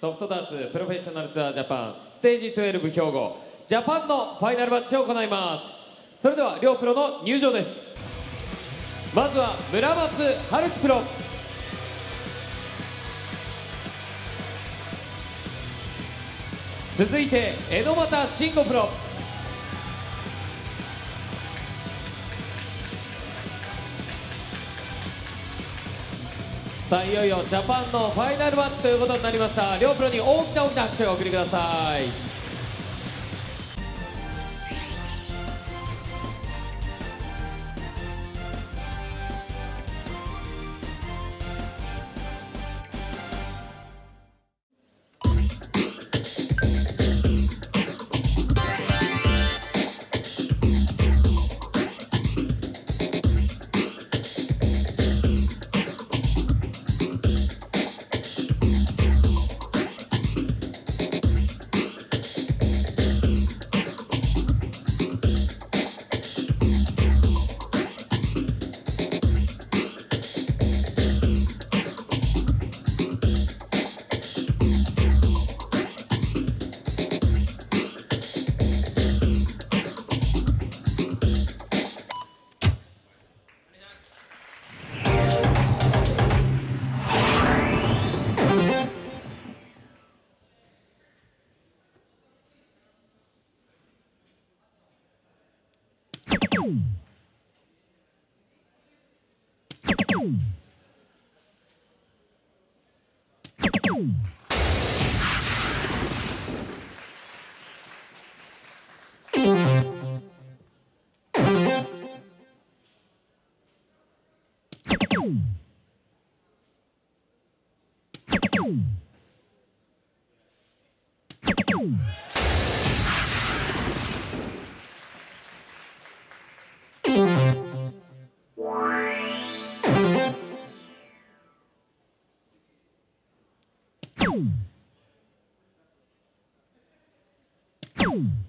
ソフトダーツプロフェッショナルツアージャパンステージ12兵庫ジャパンのファイナルマッチを行いますそれでは両プロの入場ですまずは村松春樹プロ続いて江戸俣慎吾プロさあいよいよジャパンのファイナルマッチということになりました両プロに大きな大きな拍手をお送りください Boom! Boom!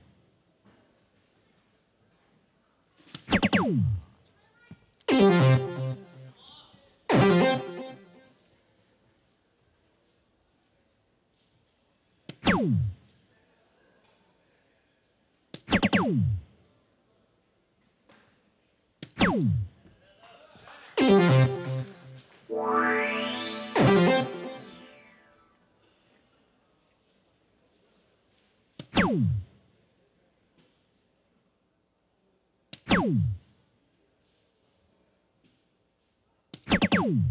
Boom!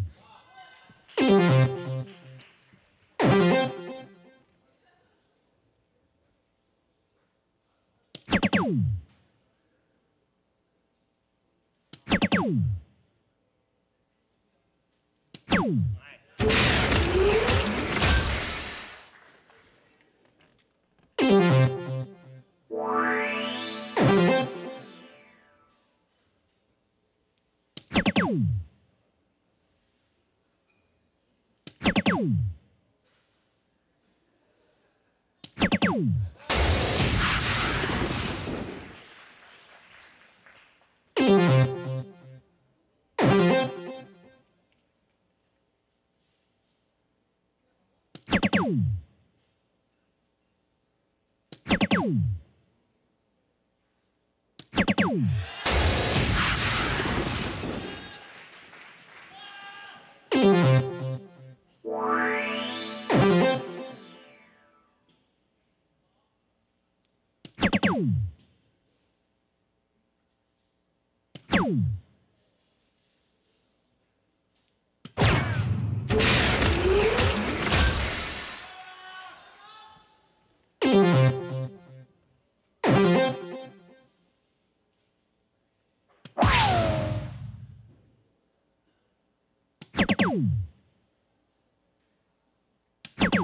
Boom!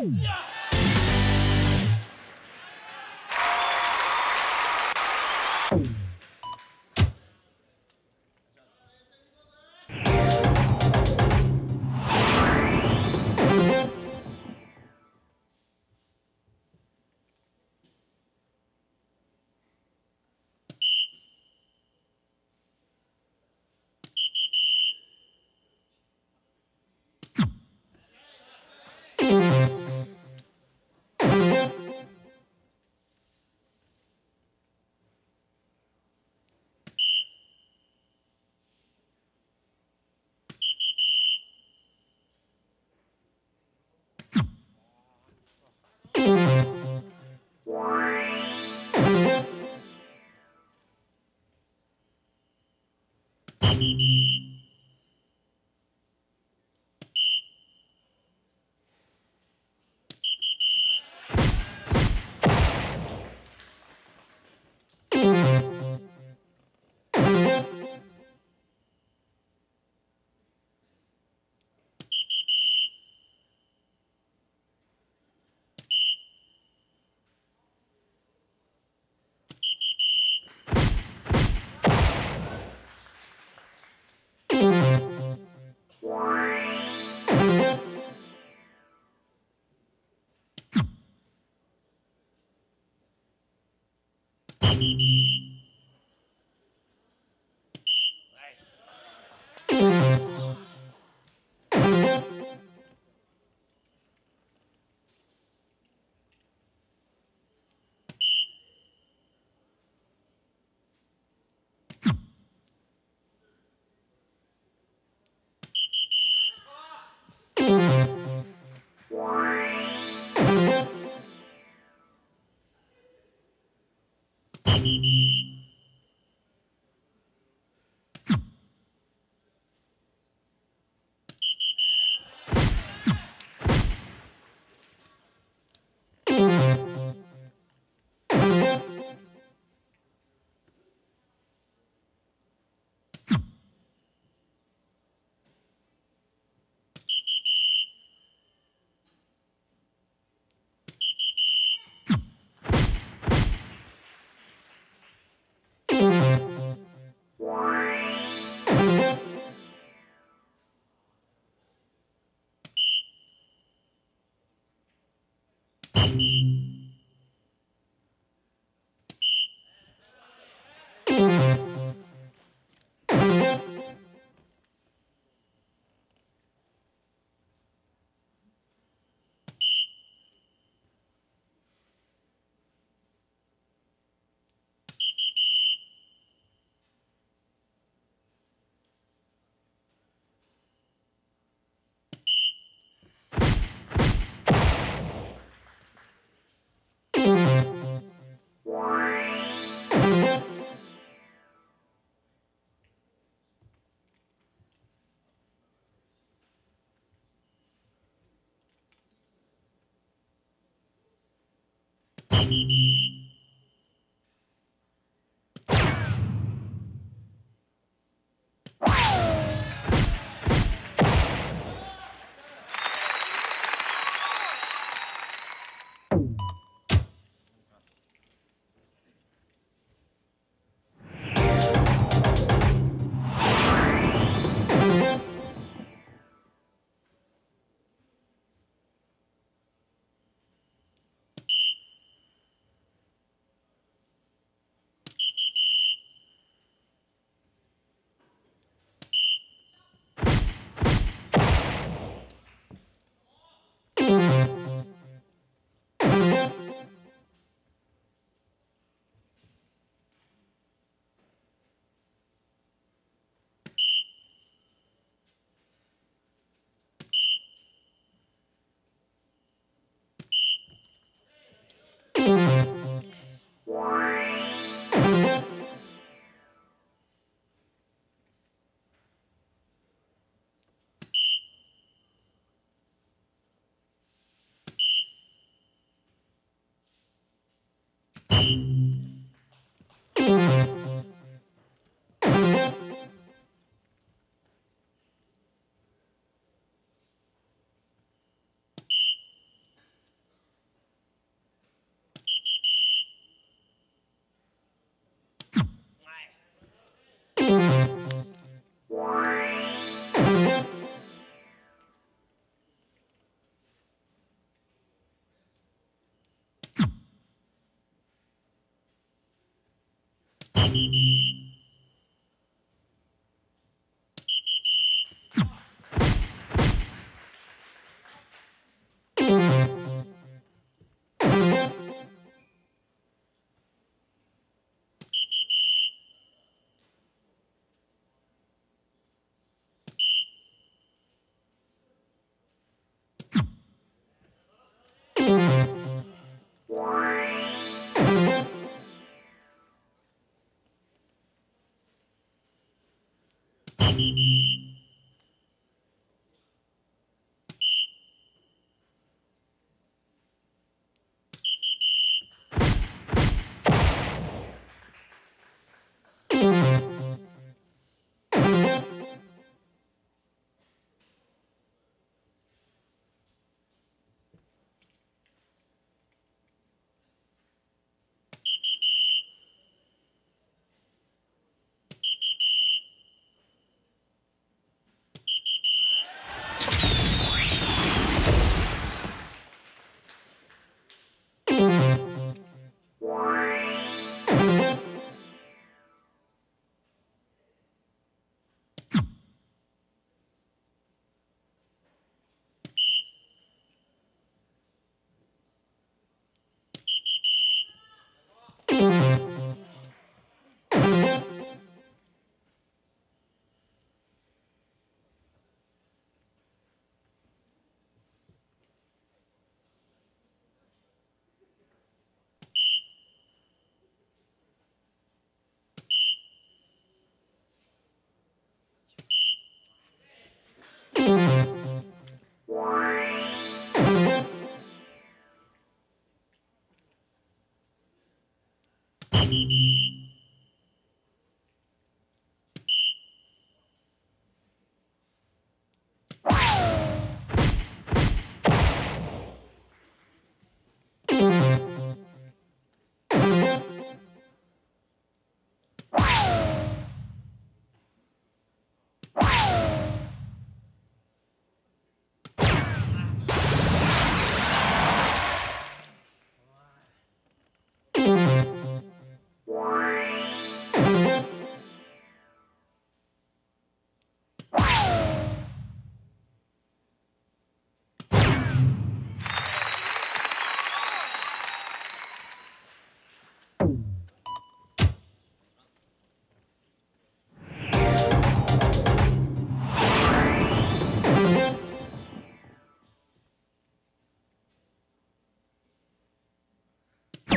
Yeah! you. Thank you. Thank you. you Thank you. you Thank you. Thank you.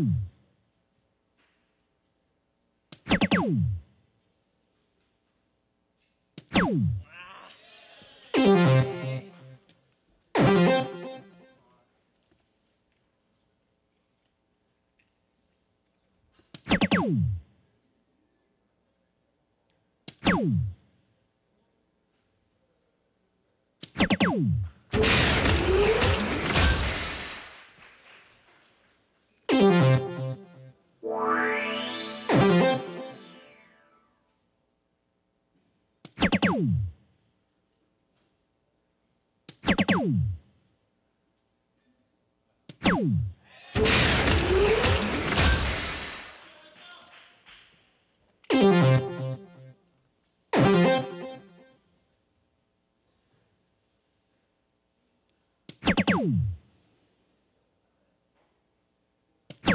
Boom!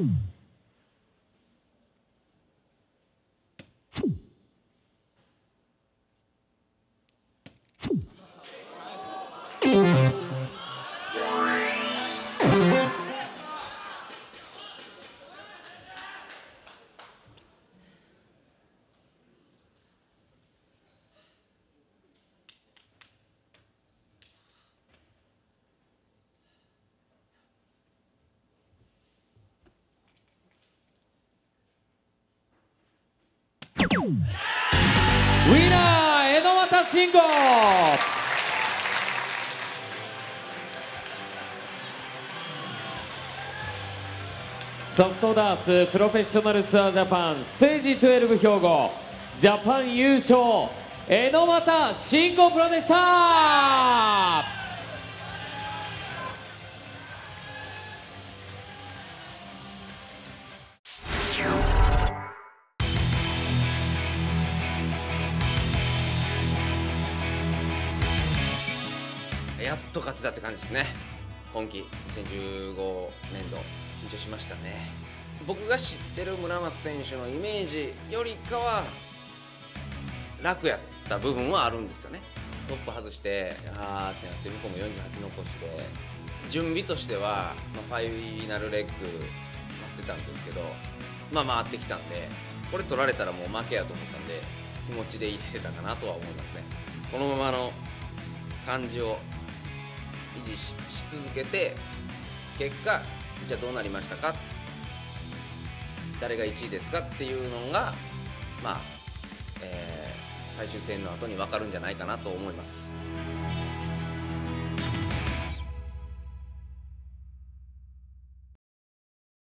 Boom. ウィナー榎俣慎吾ソフトダーツプロフェッショナルツアージャパンステージ12兵庫ジャパン優勝榎俣慎吾プロでしたと勝てたって感じですね今季2015年度緊張しましたね僕が知ってる村松選手のイメージよりかは楽やった部分はあるんですよねトップ外してあーってなって向こうも48残して準備としては、まあ、ファイナルレッグ待ってたんですけどまあ回ってきたんでこれ取られたらもう負けやと思ったんで気持ちで入れてたかなとは思いますねこのままの感じを維持し続けて結果じゃあどうなりましたか誰が1位ですかっていうのがまあ、えー、最終戦の後に分かるんじゃないかなと思います。